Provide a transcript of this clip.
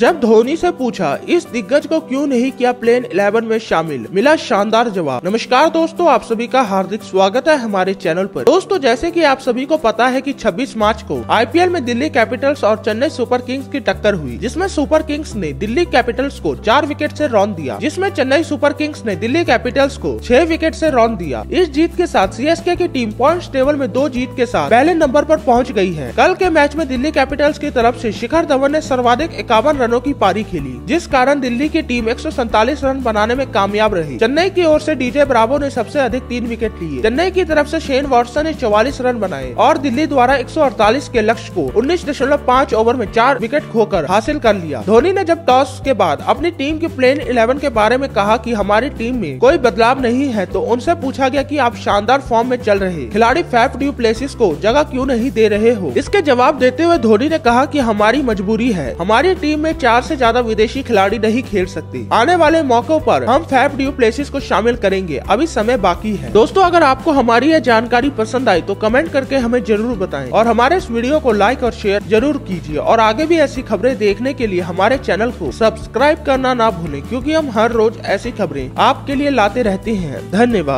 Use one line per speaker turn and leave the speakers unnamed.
जब धोनी से पूछा, इस दिग्गज को क्यों नहीं किया प्लेन 11 में शामिल? मिला शानदार जवाब। नमस्कार दोस्तों, आप सभी का हार्दिक स्वागत है हमारे चैनल पर। दोस्तों, जैसे कि आप सभी को पता है कि 26 मार्च को आईपीएल में दिल्ली कैपिटल्स और चेन्नई सुपर किंग्स की टक्कर हुई, जिसमें सुपर किंग्स ने दिल्ली कैपिटल्स को चार विकेट ऐसी रौन दिया, जिसमें चेन्नई सुपर किंग्स ने दिल्ली कैपिटल्स को छह विकेट ऐसी रौन दिया। इस जीत के साथ सीएसके की टीम पॉइंट टेबल में दो जीत के साथ पहले नंबर आरोप पहुँच गई है। कल के मैच में दिल्ली कैपिटल्स की तरफ़ ऐसी शिखर धवन ने सर्वाधिक इक्यावन रनों की पारी खेली, जिस कारण दिल्ली की टीम एक रन बनाने में कामयाब रही। चेन्नई की ओर से डीजे ब्रावो ने सबसे अधिक तीन विकेट लिए। चेन्नई की तरफ़ से शेन वॉटसन ने चौवालीस रन बनाए और दिल्ली द्वारा एक सौ अड़तालीस के लक्ष्य को उन्नीस ओवर में चार विकेट खोकर हासिल कर लिया। धोनी ने जब टॉस के बाद अपनी टीम की प्लेन इलेवन के बारे में कहा कि हमारी टीम में कोई बदलाव नहीं है तो उनसे पूछा गया कि आप शानदार फॉर्म में चल रहे खिलाड़ी फैफ ड्यू प्लेसिस को जगह क्यों नहीं दे रहे हो? इसके जवाब देते हुए धोनी ने कहा कि हमारी मजबूरी है। हमारी टीम में चार से ज़्यादा विदेशी खिलाड़ी नहीं खेल सकते। आने वाले मौकों पर हम फैफ ड्यू प्लेसेस को शामिल करेंगे। अभी समय बाकी है। दोस्तों, अगर आपको हमारी यह जानकारी पसंद आई तो कमेंट करके हमें ज़रूर बताएँ। और हमारे इस वीडियो को लाइक और शेयर ज़रूर कीजिए। और आगे भी ऐसी खबरें देखने के लिए हमारे चैनल को सब्सक्राइब करना ना भूलें, क्योंकि हम हर रोज ऐसी खबरें आपके लिए लाते रहते हैं। धन्यवाद।